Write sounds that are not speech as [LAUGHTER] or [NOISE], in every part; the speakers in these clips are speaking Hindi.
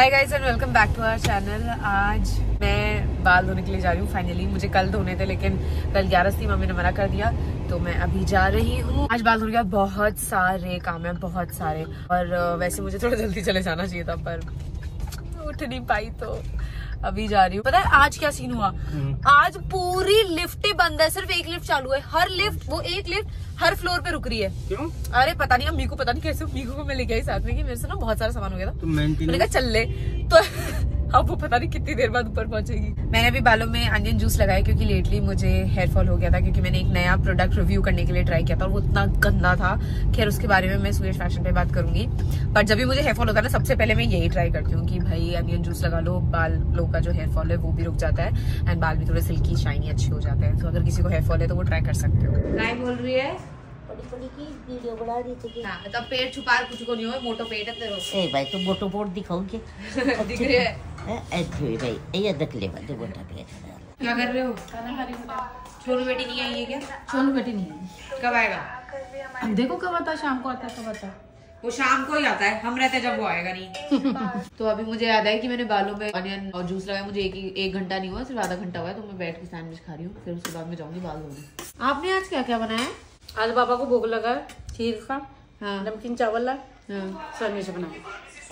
Hi guys and welcome back to our channel आज मैं बाल धोने के लिए जा रही हूँ फाइनली मुझे कल धोने थे, लेकिन कल ग्यारह थी, मम्मी ने मना कर दिया तो मैं अभी जा रही हूँ। आज बाल धोने के बाद बहुत सारे काम है, बहुत सारे। और वैसे मुझे थोड़ा जल्दी चले जाना चाहिए था, पर उठ नहीं पाई तो। अभी जा रही हूँ। पता है आज क्या सीन हुआ? आज पूरी लिफ्ट ही बंद है सिर्फ़ एक लिफ्ट चालू है। हर लिफ्ट वो एक लिफ्ट हर फ्लोर पे रुक रही है। क्यों? अरे पता नहीं अब को पता नहीं कैसे मीको को मैं लेके आई साथ में कि मेरे से ना बहुत सारा सामान हो गया था। तो मैंने कहा चल ले। तो अब वो पता नहीं कितनी देर बाद ऊपर पहुंचेगी। मैंने अभी बालों में अनियन जूस लगाया क्योंकि लेटली मुझे हेयर फॉल हो गया था क्योंकि मैंने एक नया प्रोडक्ट रिव्यू करने के लिए ट्राई किया था और वो इतना गंदा था। खैर उसके बारे में मैं सुरेश फ़ैशन पे बात करूँगी। पर जब भी मुझे हेयर फॉल होता है ना सबसे पहले मैं यही ट्राई करती हूँ कि भाई अनियन जूस लगा लो बाल लोग का जो हेयर फॉल है वो भी रुक जाता है एंड बाल भी थोड़े सिल्की शाइनी अच्छे हो जाते हैं। तो अगर किसी को हेयर फॉल है तो वो ट्राई कर सकते हो। काय बोल रही है बड़ी बड़ी वीडियो बना रही थी हाँ, तब पेट छुपा कुछ को नहीं हो मोटो पेट है तेरे ए भाई तो मोटो बोर्ड दिखाओगे [LAUGHS] दिख रही है। ऐसे भाई ये देख ले क्या कर रहे हो। छोनू बेटी नहीं आई है क्या? सोनू बेटी नहीं है कब आएगा? अब देखो कब आता शाम को आता कब आता वो शाम को ही आता है हम रहते जब वो आएगा नहीं। [LAUGHS] तो अभी मुझे याद है कि मैंने बालों में अनियन और जूस लगाया मुझे एक एक घंटा नहीं हुआ सिर्फ़ आधा घंटा हुआ है तो मैं बैठ के सैंडविच खा रही हूँ फिर उसके बाद में जाऊँगी बाल धोने। आपने आज क्या क्या बनाया? आज बाबा को भोग लगा है खीर का हाँ। नमकीन चावल है हाँ। सैंडविच बनाए।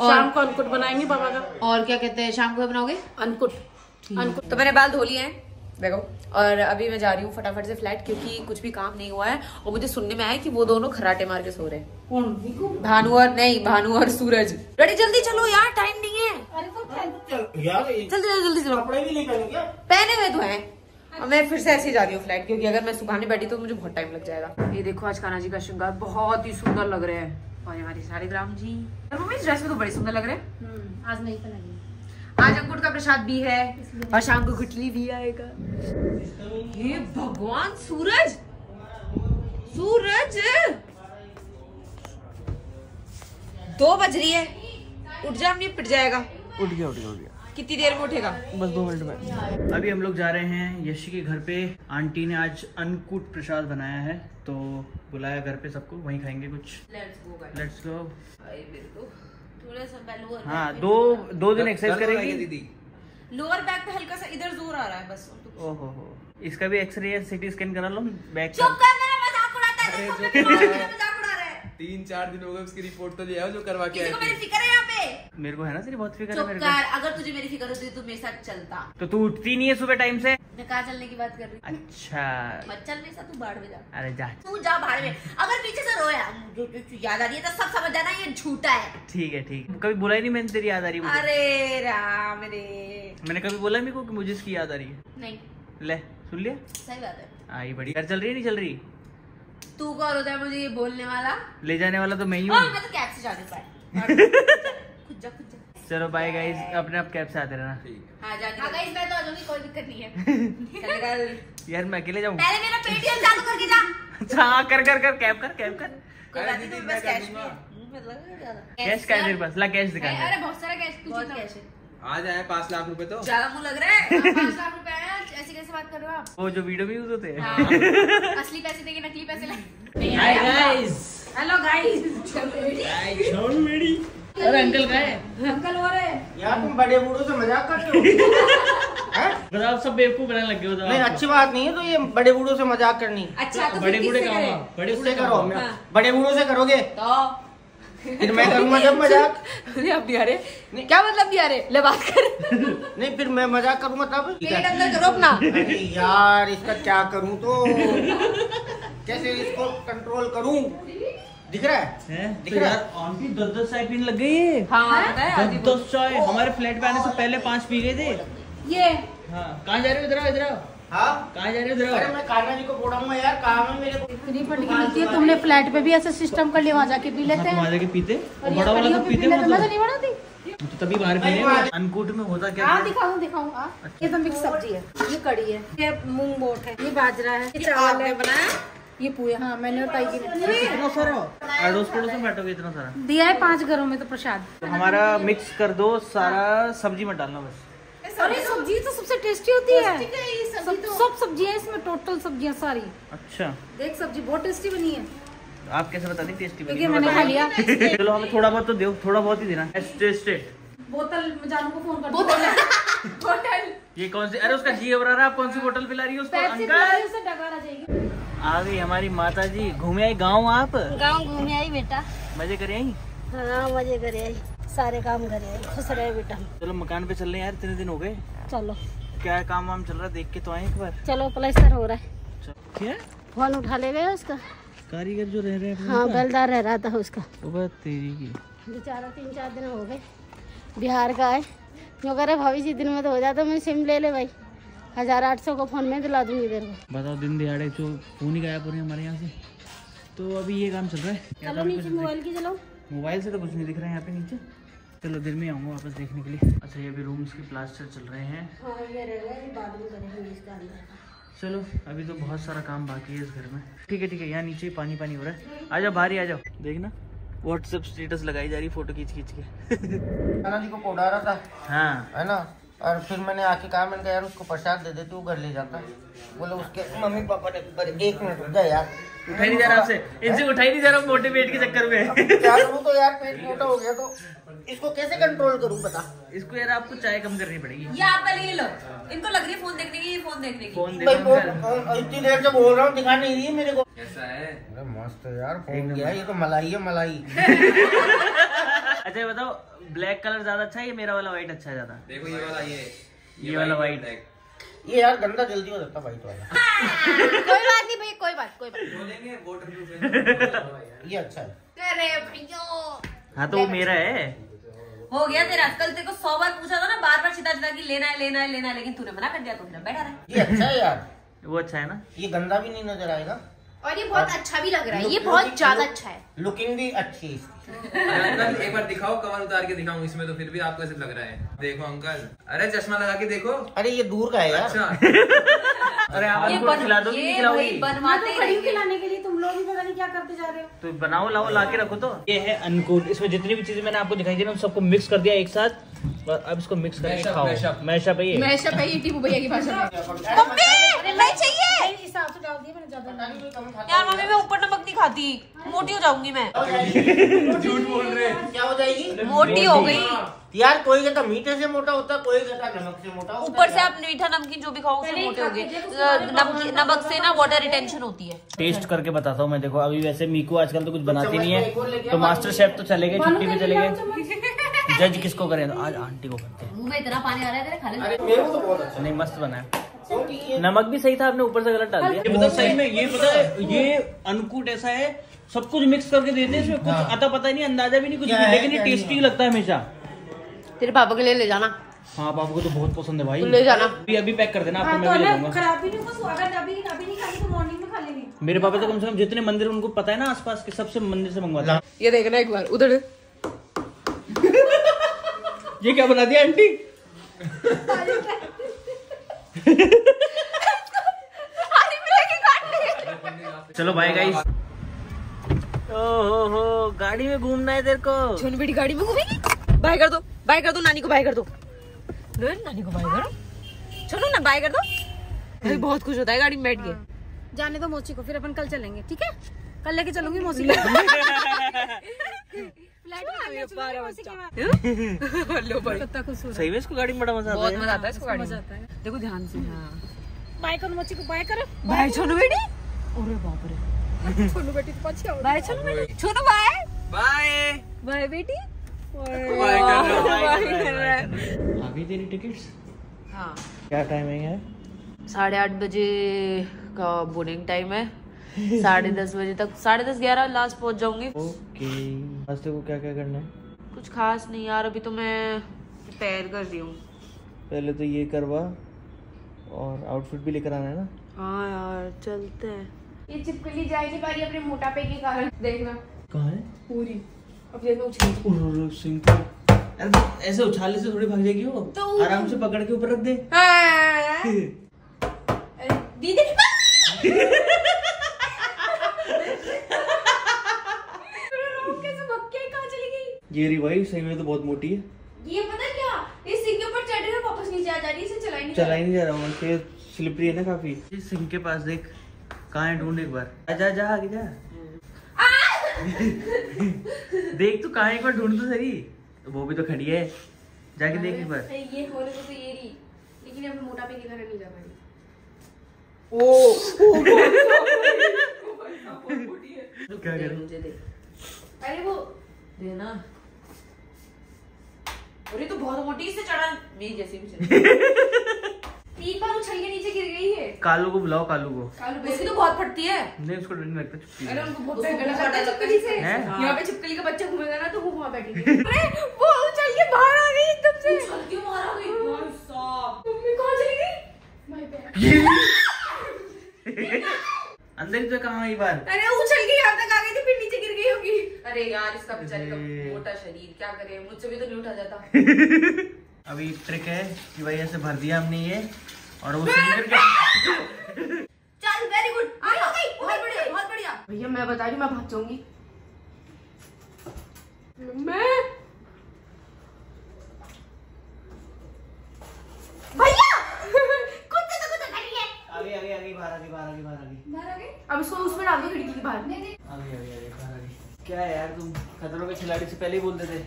और- शाम को अनकुट बनाएँगे बाबा का। और क्या कहते हैं? शाम को बनाओगे? अनकुट। अनकुट। तो मैंने बाल धो लिए हैं। देखो और अभी मैं जा रही हूँ फटाफट से फ्लैट क्योंकि कुछ भी काम नहीं हुआ है और मुझे सुनने में आया कि वो दोनों खराटे मार के सो रहे हैं। कौन? भानु और नहीं भानु और सूरज। रेडी जल्दी चलो यार टाइम नहीं है। यार जल्दी चलो। कपड़े भी पहने हुए तो हैं। और मैं फिर से ऐसे ही जा रही हूँ फ़्लाइट क्योंकि अगर मैं सुबह बैठी तो मुझे बहुत टाइम लग जाएगा। ये देखो आज खाना जी का श्रृंगार बहुत ही सुंदर लग रहे हैं। और ये हमारी ग्राम जी। और मम्मी इस ड्रेस में तो बड़े सुंदर लग रहे हैं। आज नहीं पहनेंगे आज अंकुट का प्रसाद भी है और शाम को गुटली भी आएगा। हे भगवान सूरज! सूरज! दो बज रही है। उठ जा नहीं पिट जाएगा। उठ गया उठ गया उठ गया। कितनी देर में उठेगा? बस दो मिनट में। अभी हम लोग जा रहे हैं यशी के घर पे। आंटी ने आज अन्नकूट प्रसाद बनाया है तो बुलाया घर पे सबको वहीं खाएँगे कुछ। लेट्स गो लेट्स गो भाई मेरे को थोड़ा सा हाँ दो दो दिन एक्सरसाइज करेगी। लोअर बैक पे हल्का सा इधर ज़ोर आ रहा है बस ओहो हो। इसका भी एक्सरे या सिटी स्कैन करा लो बैक चुप कर मेरा मज़ाक उड़ाता है तीन चार दिन हो गए उसकी रिपोर्ट तो ले आओ जो करवा के मेरी फ़िक्र है यहाँ पे? मेरे को है ना तेरी बहुत फ़िक्र है मेरे को। अगर तुझे मेरी फ़िक्र होती तो मेरे साथ चलता। तो तू उठती नहीं है सुबह टाइम से? मैं कहा चलने की बात कर रही हूँ? अच्छा। मत चल मेरे साथ तू बाढ़ में जा। अरे जा। तू जा बाढ़ में। अगर पीछे से रोया याद आ रही है तो सब समझ जाना ये झूठा है। ठीक है ठीक। कभी बोला ही नहीं मैंने तेरी याद आ रही है मुझे। अरे राम रे। मैंने कभी बोला मेरे को कि मुझे इसकी याद आ रही है? नहीं। ले सुन लिया। सही बात है। आई बड़ी घर चल रही है नहीं चल रही? तू कौन होता है मुझे ये बोलने वाला? ले जाने वाला तो मैं ही हाँ। हूँ मैं तो कैब से [LAUGHS] जा रही हूँ चलो बाय गाइस अपने आप कैब से आते रहना। हाँ। जा हाँ गाइस मैं तो आ जाऊँगी कोई दिक्कत नहीं है। [LAUGHS] चल यार मैं अकेले जाऊँ। पहले मेरा पेटीएम चालू करके जा। अच्छा [LAUGHS] हाँ कर कर कर कैब कर कैब कर। कोई बात नहीं तो कैश दूँगा। में ज़्यादा। कैश का है पास। ला कैश दिखा अरे बहुत सारा कैश कैश है। आ जाए पाँच लाख रुपए तो। ज़्यादा मुँह लग रहा है पाँच लाख रुपए ऐसे बात कर रहे हो आप? वो जो वीडियो में यूज़ होते हैं। हाँ। असली पैसे देके नकली पैसे हाय गाइस हेलो गाइस अरे अंकल का है? अंकल हो। रहे यार तुम बड़े बूढ़ों से मज़ाक करते हो। [LAUGHS] हैं? बताओ सब बेवकूफ़ बनाने लग गए हो तो नहीं अच्छी बात नहीं है तो ये बड़े बूढ़ों से मज़ाक करनी। अच्छा तो बड़े बूढ़े करें? बड़े बूढ़े करो। करो हाँ। बड़े बूढ़ों से करोगे? तो [LAUGHS] फिर मैं करूँगा जब मज़ाक? अरे अब भी अरे क्या मतलब भी अरे ले बात कर। [LAUGHS] नहीं फिर मैं मज़ाक करूँगा तब पेट अंदर करो अपना। यार इसका क्या करूँ तो? कैसे इसको कंट्रोल करूँ? दिख रहा है? दिख तो रहा यार आंटी दस दस चाय पीने लग गई है। हाँ दस दस चाय। हमारे फ्लैट पे आने से पहले पाँच पी गए थे। ये। हाँ। कहाँ जा रहे हो इधर आओ, इधर आओ। हाँ? कहाँ जा रहे हो अरे मैं कान्हा जी को बोलाऊँगा यार काम है मेरे को फ्री फंड की मिलती है तुमने फ्लैट पे भी ऐसा सिस्टम कर लिया वहाँ जाके पी लेते हाँ, वहाँ जाके पीते? और बड़ा वाला ये तो पीते मैं तो मतलब नहीं बनाती तो तभी बाहर पी नहीं, रहे बाहर- अनकूट में होता क्या हाँ है? दिखाऊँ दिखाऊँ हाँ। ये तो मिक्स सब्ज़ी है। ये कड़ी है। ये मूंग बोट है। ये बाजरा है। ये चावल है। बनाया? ये पूए हाँ मैंने और ताई जी इतना सारा? अड़ोस पड़ोस में बैठोगे इतना सारा? दिया है पाँच घरों में तो प्रसाद। तो हमारा मिक्स कर दो सारा सब्ज़ी में डालना बस। अरे सब्ज़ी तो सबसे टेस्टी होती है। सब सब सब्ज़ियाँ इसमें टोटल सब्ज़ियाँ सारी। अच्छा। देख सब्ज़ी बहुत टेस्टी बनी है। आप कैसे बता दी टेस्टी क्योंकि मैंने खा लिया। [LAUGHS] चलो हमें थोड़ा बहुत तो दो थोड़ा बहुत ही देना। बोतल जानू को फ़ोन कर बोतल। [LAUGHS] बोतल। ये कौन सी अरे उसका जी घबरा रहा है आप कौन सी बोतल पिला रही है उसको? अंकल। आ गई हमारी माता जी घूमे आई गाँव आप? गाँव घूमे आई बेटा। मज़े करे आई? हाँ मज़े करे आई। सारे काम करे खुश रहे बेटा। चलो मकान पे चल रहे यार इतने दिन हो गए। चलो। क्या काम वाम चल रहा है? देख के तो आए एक बार। चलो प्लास्टर हो रहा है। क्या फ़ोन उठा ले गए उसका। कारीगर जो रह रहे हैं हाँ बेलदार रह रहा था उसका। तेरी की। बेचारा तीन चार दिन हो गए। बिहार का है। जो करे भाभी जी दिन में तो हो जाता मैं सिम ले ले भाई। हज़ार आठ सौ को फ़ोन में दिला दूँगी तेरे को। बताओ दिन दिहाड़े जो फ़ोन ही गायब हो रही है हमारे यहाँ से। तो अभी ये काम चल रहा है। मोबाइल की चलो मोबाइल से तो कुछ नहीं दिख रहा है यहाँ पे नीचे। चलो दिन में आऊँगा वापस देखने के लिए। अच्छा ये अभी रूम्स के प्लास्टर चल रहे हैं। हाँ ये रह गए बाद में करेंगे इसका अंदर। चलो अभी तो बहुत सारा काम बाकी है इस घर में। ठीक है ठीक है यहाँ नीचे ही पानी पानी हो रहा है। आ जाओ बाहर ही आ जाओ। देखना व्हाट्सएप स्टेटस लगाई जा रही फ़ोटो खींच खींच के। नाना जी को पौड़ा रहा था। हाँ। है ना? और फिर मैंने आके कहा मैंने कहा यार उसको प्रसाद दे दे तू घर ले जाता। बोले उसके मम्मी पापा ने पर एक मिनट रुक जा यार। उठा ही नहीं जा रहा आपसे। इनसे उठा ही नहीं जा रहा मोटे पेट के चक्कर में। क्या करूँ तो यार पेट मोटा हो गया तो। इसको कैसे कंट्रोल करूँ बता? इसको यार आपको चाय कम करनी पड़ेगी। ये आप पहले ये लो। इनको लग रही है फ़ोन देखने की ये फ़ोन देखने की। फ़ोन इतनी देर से बोल रहा हूँ दिखा नहीं रही है मेरे को। कैसा है? अरे मस्त है यार फ़ोन गया ये तो मलाई है मलाई। अच्छा ये बताओ ब्लैक कलर ज़्यादा अच्छा है या मेरा वाला व्हाइट अच्छा है ज़्यादा? देखो ये वाला ये। ये वाला है ये यार गंदा जल्दी हो जाता भाई तो वाला कोई बात नहीं भाई कोई बात कोई बात। जो लेंगे वाटर ये अच्छा है। अरे भैया। हाँ तो वो मेरा है। हो गया तेरा। कल तेरे को सौ बार पूछा था ना बार बार चिता चिता की लेना है लेना है लेना है लेकिन तूने मना कर दिया तू फिर बैठा रहा। ये अच्छा है यार। वो अच्छा है ना? ये गंदा भी नहीं नज़र आएगा। और ये बहुत अच्छा भी लग रहा है। ये बहुत ज़्यादा अच्छा है। लुकिंग भी अच्छी है अंकल एक बार दिखाओ कवर उतार के दिखाऊँ इसमें तो फिर भी आपको ऐसे लग रहा है। देखो अंकल। अरे चश्मा लगा के देखो। अरे ये दूर का है यार। अच्छा। अरे आप ये बन खिला दो ये बनवाते तो खड़ी खिलाने के लिए तुम लोग भी पता नहीं क्या करते जा रहे हो। तो बनाओ लाओ ला के रखो तो। ये है अनुकूल इसमें जितनी भी चीज़ें मैंने आपको दिखाई दी ना सबको मिक्स कर दिया एक साथ। और अब इसको मिक्स करके खाओ। mash up. मैशअप है ये। है टीपू भैया की भाषा। में मम्मी मैं चाहिए। मेरे हिसाब से डाल दिया मैंने ज़्यादा नहीं यार मम्मी मैं ऊपर नमक नहीं खाती। मोटी हो जाऊँगी मैं। झूठ बोल रहे क्या हो जाएगी? मोटी हो गई। यार कोई कहता मीठे से मोटा होता कोई कहता नमक से मोटा होता ऊपर से आप मीठा नमकीन जो भी खाओ उससे मोटे हो गए नमकीन नमक से ना वाटर रिटेंशन होती है। टेस्ट करके बताता हूँ मैं देखो अभी वैसे मीकू आजकल तो कुछ बनाती नहीं है तो मास्टर शेफ तो चले गए छुट्टी पे चले गए जज किसको करें? तो आज आंटी को करते हैं। मुँह में इतना पानी आ रहा है तेरे खा ले मेरे को तो बहुत अच्छा। नहीं मस्त बना है। नमक भी सही था आपने ऊपर से गलत डाल दिया। ये पता सही में ये पता है ये अनकूट ऐसा है सब कुछ मिक्स करके देते हैं इसमें कुछ अता पता नहीं अंदाज़ा भी नहीं कुछ है, लेकिन ये टेस्टी लगता है हमेशा। तेरे पापा के लिए ले जाना। हाँ पापा को तो बहुत पसंद है भाई। ले जाना। अभी अभी पैक कर देना आपको हाँ मैं तो ले ना खराब भी नहीं होगा अगर अभी अभी नहीं खानी तो मॉर्निंग में खा लेंगे। मेरे पापा तो कम से कम जितने मंदिर उनको पता है ना आसपास के सबसे मंदिर से मंगवाते हैं। ये देखना एक बार उधर। ये क्या बना दिया आंटी? चलो बाय गाइस ओहो हो गाड़ी में घूमना है तेरे को। छोटी बेटी गाड़ी में घूमेगी? बाय कर दो बाय कर दो नानी को बाय कर दो। नानी को बाय करो चलो ना बाय कर दो। भाई बहुत खुश होता है गाड़ी में बैठ के जाने दो मोची को फिर अपन कल चलेंगे ठीक है? कल लेके चलूँगी मौसी [LAUGHS] हो रहा सही में इसको गाड़ी में बड़ा मज़ा आता बहुत है मज़ा आता है इसको गाड़ी मज़ा में। आता है। देखो ध्यान से हाँ। है। बाय करो मोची को बाय करो। बाय छोनू बेटी। अरे बाप रे। [LAUGHS] छोनू बेटी तो पछी आओ। बाय छोनू बेटी। छोनू बाय। बाय। बाय बेटी। बाय कर रहा हूँ बाय कर रहा है अभी तेरी टिकट्स हाँ। क्या टाइमिंग है? साढ़े आठ बजे का बोर्डिंग टाइम है। [LAUGHS] साढ़े दस बजे तक। साढ़े दस ग्यारह लास्ट पहुँच जाऊँगी। ओके रास्ते को क्या क्या करना है? कुछ खास नहीं यार अभी तो मैं तैयार कर रही हूँ। पहले तो ये करवा और आउटफिट भी लेकर आना है ना? हाँ यार चलते हैं। ये चिपकली जाएगी बारी अपने मोटापे के कारण। देखना। कहाँ है? पूरी। अब देखना उछल। अरे ऐसे उछालने से थोड़ी भाग जाएगी वो। तो- आराम से पकड़ के ऊपर रख दे। [LAUGHS] दीदी [LAUGHS] कैसे भग के कहाँ चली गई ये रही भाई सही में तो बहुत मोटी है ये पता क्या इस सिंह के ऊपर चढ़ रही वापस नीचे आ जा रही है इसे चला ही नहीं जा चला ही नहीं जा रहा हूँ ये स्लिपरी है ना काफ़ी इस सिंह के पास देख कहाँ है ढूंढ एक बार आजा जा आगे जा देख तू कहाँ एक बार ढूंढ तो सही वो भी तो खड़ी है जाके देख एक बार ये होने को तो ये रही लेकिन अब मोटापे के कारण नहीं जा पाएगी क्या करें मुझे दे अरे वो देना अरे तो बहुत मोटी इससे चढ़ा। मेरी जैसी भी तीन बार उछल के नीचे गिर गई है। कालू को बुलाओ कालू को। कालू उसकी तो बहुत फटती है। नहीं उसको डर नहीं लगता अरे उनको बहुत फटा चिपकली से। हैं? यहाँ पे चिपकली का बच्चा घूमेगा ना तो वो वहाँ बैठेगी। [LAUGHS] अरे वो उछल के बाहर आ गई एकदम से। उछल के मारा गई? भाई साहब। मम्मी कहाँ चली गई? माय बैड अंदर ही तो कहाँ ये बार अरे उछल के यहाँ तक आ गई थी फिर नीचे गिर गई होगी। अरे यार इसका बेचारे का। मोटा शरीर क्या करे? मुझसे भी तो नहीं उठा जाता। [LAUGHS] अभी ट्रिक है कि भाई ऐसे भर दिया हमने ये और वो [LAUGHS] चल वेरी गुड बहुत बढ़िया बहुत बढ़िया। भैया मैं बता रही हूँ मैं भाग जाऊँगी। मैं भैया! [LAUGHS] कुत्ते तो है। आ गई अब इसको उसमें डाल दो खिड़की के बाहर। आगे आगे आगे बाहर आगे। क्या है यार तुम खतरों के खिलाड़ी से पहले ही बोलते थे।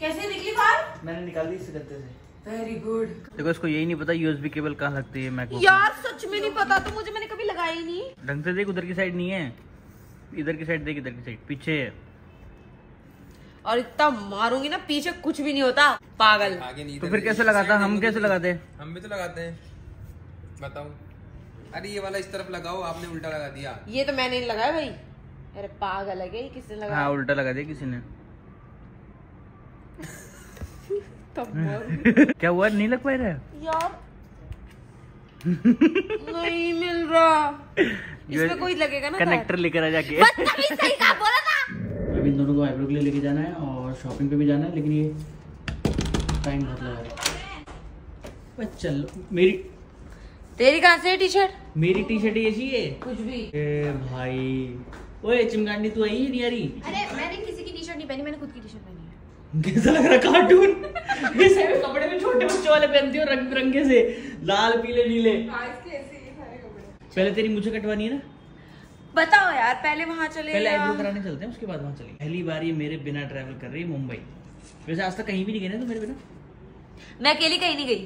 कैसे निकली बाहर मैंने निकाल दी इस गत्ते से। वेरी गुड देखो इसको यही नहीं पता यूएसबी केबल कहाँ लगती है मैक यार सच में नहीं पता तो मुझे मैंने कभी लगाया ही नहीं। ढंग से देख उधर की साइड नहीं है। इधर की साइड देख इधर की साइड पीछे है। और इतना मारूँगी ना पीछे कुछ भी नहीं होता। पागल। आगे नहीं तो फिर कैसे लगाता? हम कैसे लगाते हम भी तो लगाते हैं। बताओ। अरे ये वाला इस तरफ़ लगाओ आपने उल्टा लगा दिया। ये तो मैंने नहीं लगाया भाई। अरे पागल है किसने लगाया? हाँ उल्टा लगा दिया किसी ने। [LAUGHS] [LAUGHS] क्या हुआ? नहीं लग पा रहा? यार। [LAUGHS] नहीं मिल रहा। इसमें कोई लगेगा ना कनेक्टर लेकर आ जाके। सही कहा बोला था। अभी दोनों को आईब्रो के लिए लेके जाना है और शॉपिंग पे भी जाना है लेकिन ये टाइम बहुत लगा है। बस चल मेरी तेरी कहाँ से टी शर्ट मेरी टी शर्ट ये चाहिए कुछ भी। ए भाई। ओए चिमगांडी तू आई नहीं आ रही अरे मैंने किसी की टी शर्ट नहीं पहनी मैंने खुद की टी शर्ट पहनी है। कैसा लग रहा कार्टून ये सब कपड़े में छोटे बच्चों वाले पहनती हो रंग बिरंगे से? लाल पीले नीले? पहले तेरी मुझे कटवानी है ना? बताओ यार पहले वहाँ चले पहले आईब्रो कराने चलते हैं उसके बाद वहाँ चलेंगे। पहली बार ये मेरे बिना ट्रैवल कर रही है मुंबई। वैसे आज तक कहीं भी नहीं गए ना तो मेरे बिना? मैं अकेली कहीं नहीं गई।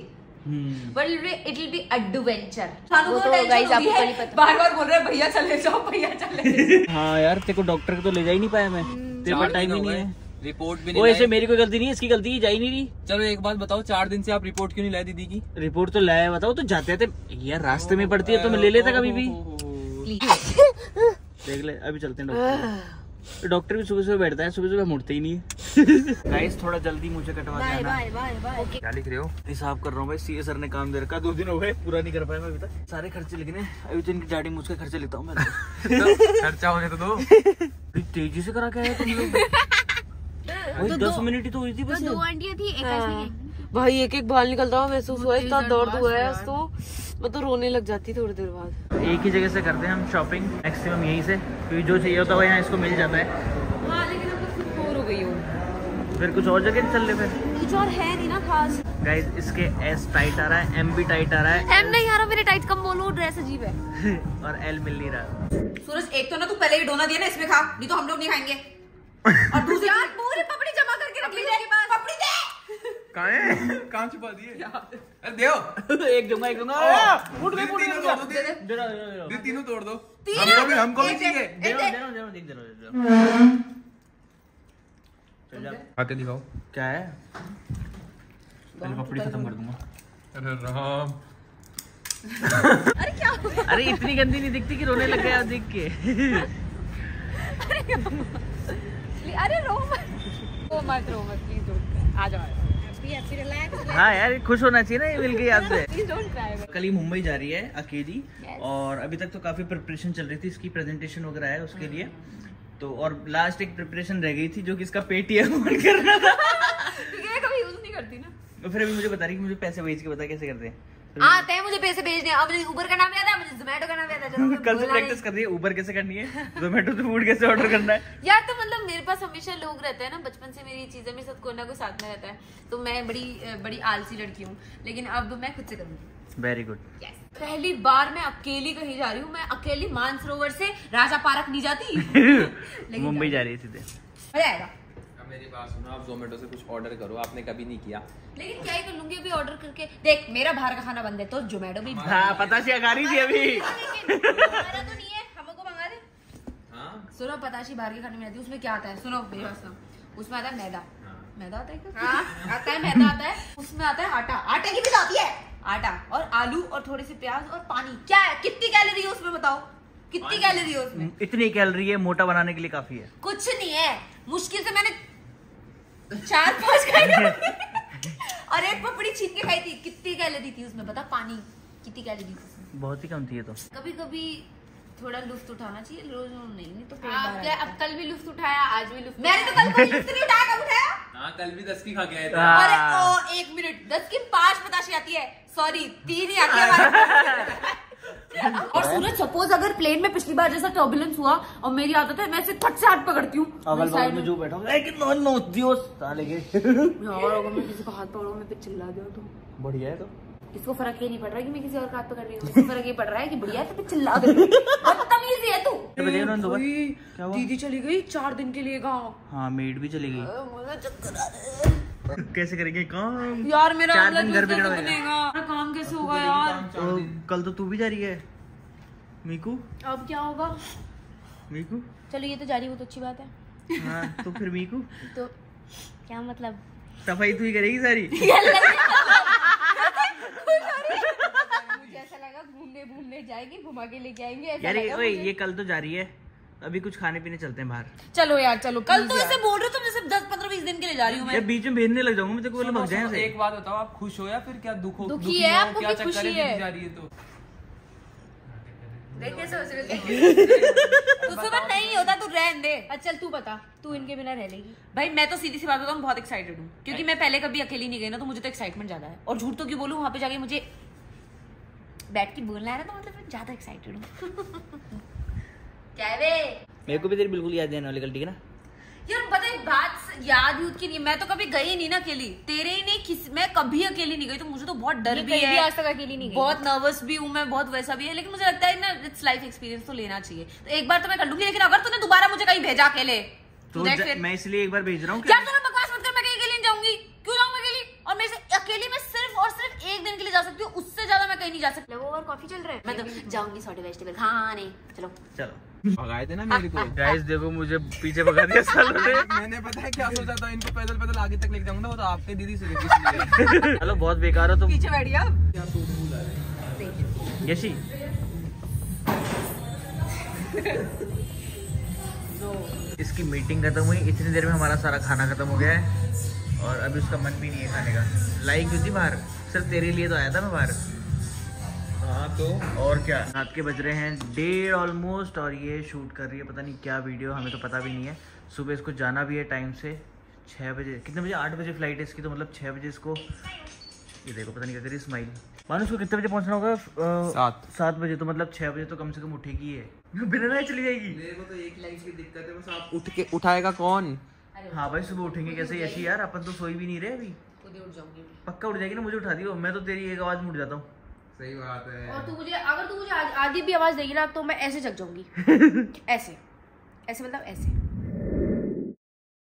But it will be adventure वो तो guys आपको कल ही। पता। बार बार बोल रहे हैं भैया चले जाओ भैया चले [LAUGHS] हाँ यार तेरे को डॉक्टर को तो ले जा ही नहीं पाया मैं। तेरे पास टाइम ही नहीं है। रिपोर्ट भी वो ऐसे मेरी कोई गलती नहीं है? इसकी गलती है, जा ही नहीं रही। चलो एक बात बताओ चार दिन से आप रिपोर्ट क्यों नहीं लाए दीदी की? रिपोर्ट तो लाया बताओ तो जाते थे यार रास्ते में पड़ती है तो मैं ले लेता कभी भी। देख ले अभी चलते हैं डॉक्टर [LAUGHS] डॉक्टर भी सुबह सुबह बैठता है सुबह सुबह मुड़ते ही नहीं है। गाइस थोड़ा जल्दी मुझे कटवा बाय देना बाय बाय क्या लिख रहे हो? हिसाब कर रहा हूँ भाई सीए सर ने काम दे रखा दो दिन हो गए पूरा नहीं कर पाया मैं अभी तक। सारे खर्चे लिखने अभी तो इनकी गाड़ी मुझके खर्चे लिखता हूँ मैं। तो। खर्चा होने तो दो। तेज़ी से करा के आया तुम लोग [LAUGHS] दस मिनट ही तो हुई थी बस दो आंटियाँ थी एक भाई एक एक बाल निकलता हुआ महसूस हुआ इतना दर्द हुआ है तो मैं तो रोने लग जाती थोड़ी देर बाद। एक ही जगह से करते हैं हम शॉपिंग मैक्सिमम यहीं से। क्योंकि जो चाहिए होता है यहाँ इसको मिल जाता है। हाँ लेकिन अब तो बोर हो गई हूँ। फिर कुछ और जगह चल रहे फिर? कुछ और है नहीं ना खास। गाइस इसके एस टाइट आ रहा है एम भी टाइट आ रहा है। एम नहीं आ रहा मेरे टाइट कम बोलो ड्रेस अजीब है। [LAUGHS] और एल मिल नहीं रहा। सूरज एक तो ना तू पहले ही डोना दिया ना इसमें खा नहीं तो हम लोग नहीं खाएँगे। [LAUGHS] और दूसरी यार पूरी पपड़ी जमा करके रख लीजिए कहाँ? है कहाँ छुपा दिए। अरे एक दूँगा एक दूँगा। दो, तीनों तोड़ दो। हमको भी हमको भी चाहिए दिखाओ। क्या है? पहले पपड़ी खत्म कर दूँगा। अरे राम। अरे इतनी गंदी नहीं दिखती कि रोने लग गया देख के। अरे रो मत रो मत प्लीज़ आ जाओ। हाँ यार खुश होना चाहिए ना ये मिल गई आपसे कल ही मुंबई जा रही है अकेली yes. और अभी तक तो काफ़ी प्रिपरेशन चल रही थी इसकी प्रेजेंटेशन वगैरह है उसके लिए। तो और लास्ट एक प्रिपरेशन रह गई थी जो कि इसका पेटीएम ऑन करना था। [LAUGHS] ये कभी यूज़ नहीं करती ना। तो फिर अभी मुझे बता रही कि मुझे पैसे भेज के बता कैसे करते हैं? आते हैं मुझे पैसे भेजने अब मुझे ऊबर का नाम याद है मुझे जोमेटो का नाम याद है कल से प्रैक्टिस कर रही है ऊबर कैसे करनी है? जोमेटो से फ़ूड कैसे ऑर्डर करना है? [LAUGHS] यार तो मतलब मेरे पास हमेशा लोग रहते हैं ना बचपन से मेरी चीज़ें मेरे साथ कोई ना कोई साथ में रहता है। तो मैं बड़ी बड़ी आलसी लड़की हूँ लेकिन अब मैं खुद से करूँगी। Very good Yes. पहली बार मैं अकेली कहीं जा रही हूँ मैं अकेली मानसरोवर से राजा पार्क नहीं जाती। [LAUGHS] लेकिन मुंबई जा रही है सीधे। मज़ा आएगा। मेरी बात सुनो आप जोमेटो से कुछ ऑर्डर करो आपने कभी नहीं किया। लेकिन क्या ही कर लूँगी अभी ऑर्डर करके? देख मेरा बाहर का खाना बंद है तो जोमेटो भी हाँ पता सी अगारी थी अभी। हमारा तो नहीं है हमको मंगा दे। हाँ? सुनो पताशी बाहर के खाने में आती है उसमें क्या आता है? सुनो मेरी बात सुनो। उसमें आता है मैदा। हाँ। मैदा आता है क्या? हाँ। आता है मैदा आता है। उसमें आता है आटा। आटे की भी तो आती है। आटा और आलू और थोड़े से प्याज और पानी। क्या है? कितनी कैलोरी है उसमें बताओ? कितनी कैलोरी है उसमें? इतनी कैलोरी है मोटा बनाने के लिए काफ़ी है। कुछ नहीं है। मुश्किल से मैंने चार पाँच खाई [LAUGHS] होंगी। और एक पपड़ी छीन के खाई थी कितनी कैलोरी थी उसमें बता पानी कितनी कैलोरी थी बहुत ही कम थी ये तो। कभी कभी थोड़ा लुफ्त उठाना चाहिए रोज रोज नहीं नहीं तो आप क्या अब कल भी लुफ्त उठाया आज भी लुफ्त मैंने तो कल कोई लुफ्त नहीं उठाया कब उठाया? [LAUGHS] हाँ कल भी दस की खा के आए थे। हाँ। अरे ओ एक मिनट दस की पाँच बताशी आती है। सॉरी तीन ही आती है [LAUGHS] सूरज सपोज़ अगर प्लेन में पिछली बार जैसा टर्बुलेंस हुआ और मेरी आदत है मैं सिर्फ़ फट से हाथ पकड़ती हूँ। अगल बगल में जो बैठा होगा "ए, नौ नौ दियो साले के यार अगर मैं किसी को हाथ पकड़ूं मैं चिल्ला गया तो। बढ़िया है तो। इसको फ़र्क ये नहीं पड़ रहा कि मैं किसी और का हाथ पकड़ रही हूँ। इसको फ़र्क ये पड़ रहा है कि बढ़िया है तो चिल्ला बदतमीजी है तू? दीदी चली गई चार दिन के लिए गाँव। हाँ मेड भी चली गई। हैं। कैसे करेंगे काम? यार मेरा चार दिन घर पे काम कैसे होगा यार तो कल तो तू भी जा रही है। मीकू? अब क्या होगा? मीकू? चलो ये तो जारी हो तो अच्छी बात है। हाँ तो फिर मीकू? तो क्या मतलब? सफ़ाई तू ही करेगी सारी? [LAUGHS] मुझे ऐसा लगा घूमने घूमने जाएँगे घुमा के लेके आएँगे यार ये- ओए ये कल तो जा रही है। अभी कुछ खाने पीने चलते हैं बाहर। चलो यार चलो कल तो ऐसे बोल रहे हो तुम जैसे दस पंद्रह बीस दिन के लिए जा रही हूँ यार मैं बीच में भेजने लग जाऊँगा मैं तेरे को बोले सुनो, भग जाए एक बात बताओ आप खुश हो या फिर क्या दुख हो? दुखी दुखी है, हो, आपको क्या खुशी है। जा रही है तो? तुझसे तो [LAUGHS] नहीं होता तू रहन दे। अच्छा तू बता। तू इनके बिना रह लेगी। भाई मैं तो सीधी सी बात बताऊँ बहुत एक्साइटेड हूँ। क्योंकि मैं पहले कभी अकेली नहीं गई ना तो मुझे तो एक्साइटमेंट ज़्यादा है। और झूठ तो क्यों बोलू वहाँ पे जाके मुझे बैठ के बोलना है ना तो मतलब ज़्यादा एक्साइटेड हूँ। [LAUGHS] क्या रे मेरे को भी तेरी बिल्कुल याद देने वाली गलती ठीक है ना? यार पता है बात याद यूद की नहीं मैं तो कभी गई नहीं ना अकेली। तेरे ही नहीं किस मैं कभी अकेली नहीं गई तो मुझे तो बहुत डर भी है। आज तक अकेली नहीं गई। बहुत नर्वस भी हूँ मैं बहुत वैसा भी है लेकिन मुझे लगता है ना इट्स लाइफ एक्सपीरियंस तो लेना चाहिए। तो एक बार तो मैं कर लूँगी लेकिन अगर तूने दोबारा मुझे कहीं भेजा अकेले तो मैं इसलिए एक बार भेज रहा हूँ बकवास मत कर मैं कहीं अकेली नहीं जाऊँगी। क्यों जाऊँ अकेली? और मेरे से अकेली में सिर्फ़ और सिर्फ़ एक दिन के लिए जा सकती हूँ उससे ज़्यादा मैं कहीं नहीं जा सकती। वो और कॉफ़ी चल रहा है। मैं तो जाऊँगी सॉटे वेजिटेबल खाने चलो। चलो। भगाए थे ना मेरे को। गाइस देखो मुझे पीछे भगा दिया सालों ने। [LAUGHS] मैंने पता है क्या सोचा था? इनको पैदल पैदल आगे तक लेके जाऊँगा वो तो आपके दीदी से लेके [LAUGHS] चलो बहुत बेकार हो तुम। पीछे बैठ गया यशी। इसकी मीटिंग खत्म हुई। इतनी देर में हमारा सारा खाना खत्म हो गया है। और अभी उसका मन भी नहीं है खाने का। लाइक क्यों थी बाहर? सिर्फ़ तेरे लिए तो आया था मैं बाहर। हाँ तो और क्या? रात के बज रहे हैं डेढ़ ऑलमोस्ट और ये शूट कर रही है पता नहीं क्या वीडियो हमें तो पता भी नहीं है। सुबह इसको जाना भी है टाइम से छः बजे। कितने बजे? आठ बजे फ़्लाइट है इसकी तो मतलब छः बजे इसको ये देखो पता नहीं क्या करी स्माइल मानो उसको कितने बजे पहुँचना होगा? सात। सात बजे तो मतलब छः बजे तो कम से कम उठेगी है बिना चली जाएगी। मेरे को तो एक लाइफ की दिक्कत है बस आप उठ के उठाएगा कौन? हाँ भाई सुबह उठेंगे कैसे? ऐसी यार अपन तो सोई भी नहीं रहे अभी। खुद ही उठ जाऊँगी। पक्का उठ जाएगी ना मुझे उठा दियो। मैं तो तेरी एक आवाज़ में उठ जाता हूँ। सही बात है। और तू मुझे अगर तू मुझे आधी भी आवाज़ देगी ना तो मैं ऐसे जग जाऊँगी। [LAUGHS] ऐसे। ऐसे मतलब ऐसे।